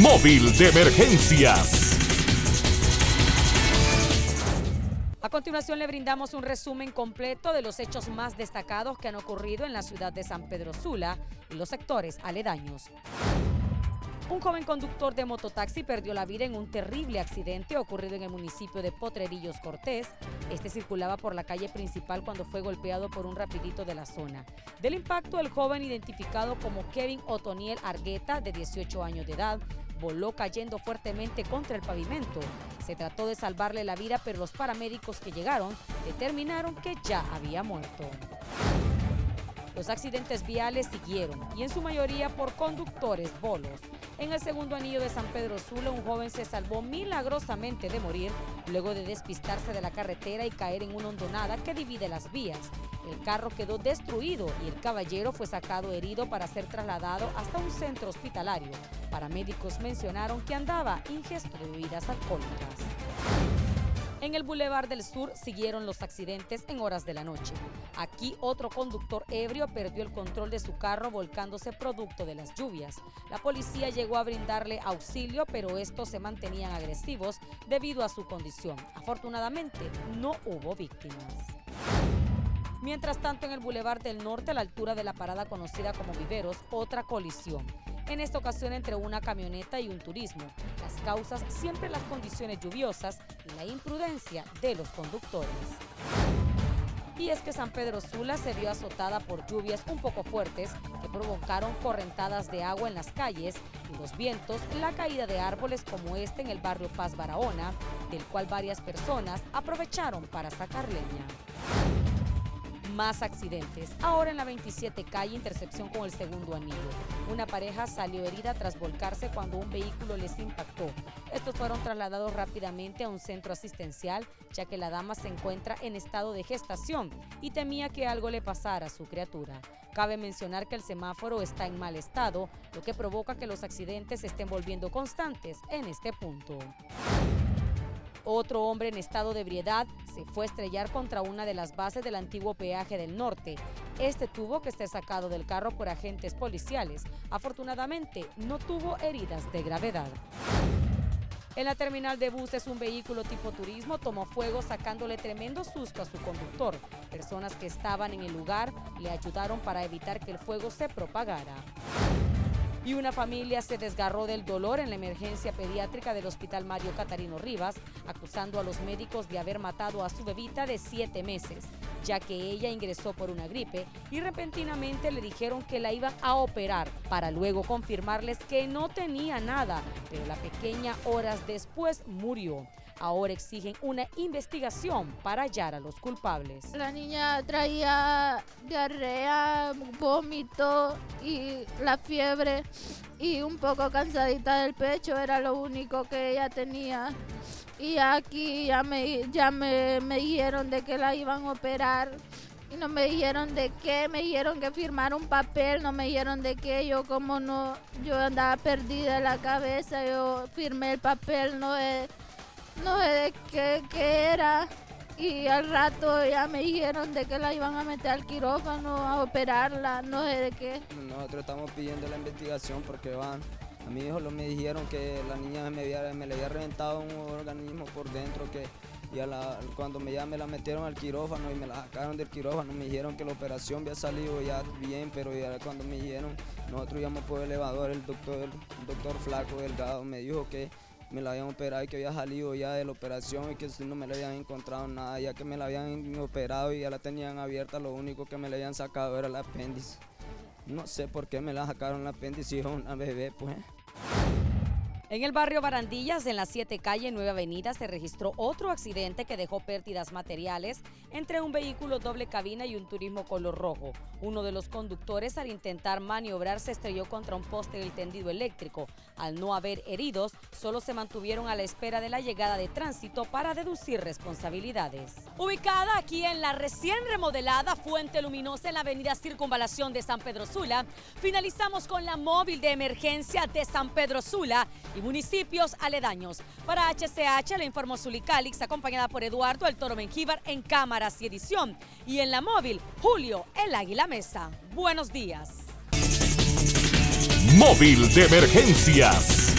Móvil de emergencias. A continuación le brindamos un resumen completo de los hechos más destacados que han ocurrido en la ciudad de San Pedro Sula y los sectores aledaños. Un joven conductor de mototaxi perdió la vida en un terrible accidente ocurrido en el municipio de Potrerillos Cortés. Este circulaba por la calle principal cuando fue golpeado por un rapidito de la zona. Del impacto, el joven identificado como Kevin Otoniel Argueta, de 18 años de edad, voló cayendo fuertemente contra el pavimento. Se trató de salvarle la vida, pero los paramédicos que llegaron determinaron que ya había muerto. Los accidentes viales siguieron y en su mayoría por conductores bolos. En el segundo anillo de San Pedro Sula, un joven se salvó milagrosamente de morir luego de despistarse de la carretera y caer en una hondonada que divide las vías. El carro quedó destruido y el caballero fue sacado herido para ser trasladado hasta un centro hospitalario. Paramédicos mencionaron que andaba ingesto de bebidas alcohólicas. En el Boulevard del Sur siguieron los accidentes en horas de la noche. Aquí otro conductor ebrio perdió el control de su carro volcándose producto de las lluvias. La policía llegó a brindarle auxilio, pero estos se mantenían agresivos debido a su condición. Afortunadamente, no hubo víctimas. Mientras tanto, en el Boulevard del Norte, a la altura de la parada conocida como Viveros, otra colisión en esta ocasión entre una camioneta y un turismo. Las causas siempre las condiciones lluviosas y la imprudencia de los conductores. Y es que San Pedro Sula se vio azotada por lluvias un poco fuertes que provocaron correntadas de agua en las calles y los vientos, la caída de árboles como este en el barrio Paz Barahona, del cual varias personas aprovecharon para sacar leña más accidentes. Ahora en la 27 calle, intercepción con el segundo anillo. Una pareja salió herida tras volcarse cuando un vehículo les impactó. Estos fueron trasladados rápidamente a un centro asistencial, ya que la dama se encuentra en estado de gestación y temía que algo le pasara a su criatura. Cabe mencionar que el semáforo está en mal estado, lo que provoca que los accidentes estén volviendo constantes en este punto. Otro hombre en estado de ebriedad se fue a estrellar contra una de las bases del antiguo peaje del norte. Este tuvo que ser sacado del carro por agentes policiales. Afortunadamente, no tuvo heridas de gravedad. En la terminal de buses, un vehículo tipo turismo tomó fuego sacándole tremendo susto a su conductor. Personas que estaban en el lugar le ayudaron para evitar que el fuego se propagara y una familia se desgarró del dolor en la emergencia pediátrica del Hospital Mario Catarino Rivas, acusando a los médicos de haber matado a su bebita de siete meses, ya que ella ingresó por una gripe y repentinamente le dijeron que la iban a operar para luego confirmarles que no tenía nada, pero la pequeña horas después murió. Ahora exigen una investigación para hallar a los culpables. La niña traía diarrea, vómito y la fiebre y un poco cansadita del pecho, era lo único que ella tenía. Y aquí ya me, ya me, me dijeron de que la iban a operar y no me dijeron de qué, me dijeron que firmar un papel, no me dijeron de qué, yo como no, yo andaba perdida en la cabeza, yo firmé el papel, no es no sé de qué, era. Y al rato ya me dijeron de que la iban a meter al quirófano a operarla, no sé de qué. Nosotros estamos pidiendo la investigación porque van. A mi hijo me dijeron que la niña me, me le había reventado un organismo por dentro que y cuando me, ya me la metieron al quirófano y me la sacaron del quirófano, me dijeron que la operación había salido ya bien, pero ya cuando me dijeron, nosotros íbamos por el elevador, el doctor, el doctor Flaco Delgado me dijo que me la habían operado y que había salido ya de la operación y que no me le habían encontrado nada, ya que me la habían operado y ya la tenían abierta, lo único que me le habían sacado era el apéndice. No sé por qué me la sacaron el apéndice, es una bebé, pues. En el barrio Barandillas, en la 7 calle 9 avenida, se registró otro accidente que dejó pérdidas materiales entre un vehículo doble cabina y un turismo color rojo. Uno de los conductores al intentar maniobrar se estrelló contra un poste del tendido eléctrico. Al no haber heridos, solo se mantuvieron a la espera de la llegada de tránsito para deducir responsabilidades. Ubicada aquí en la recién remodelada Fuente Luminosa en la avenida Circunvalación de San Pedro Sula, finalizamos con la móvil de emergencia de San Pedro Sula y municipios aledaños. Para HCH le informó Zulicalix, acompañada por Eduardo El Toro Mengíbar en cámaras y edición. Y en la móvil, Julio El Águila Mesa. Buenos días. Móvil de emergencias.